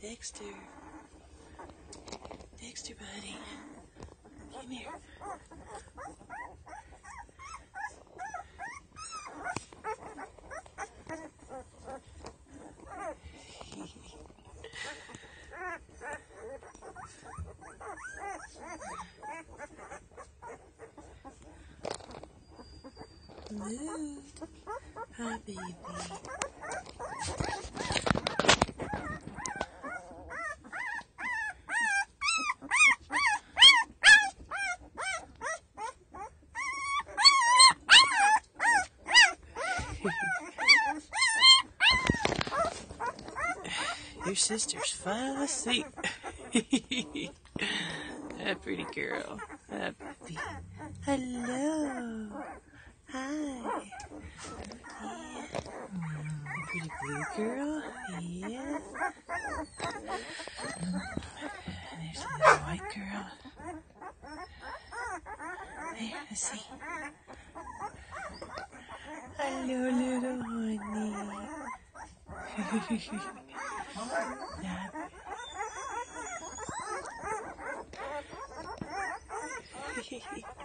Dexter. Dexter, buddy. Come here. Lou. Hi, baby. Your sister's fussy. that pretty girl. Happy. Hello. Hi. Yeah. Pretty blue girl. Yeah. There's a little white girl. There, let's see. Hello, little honey. Yeah.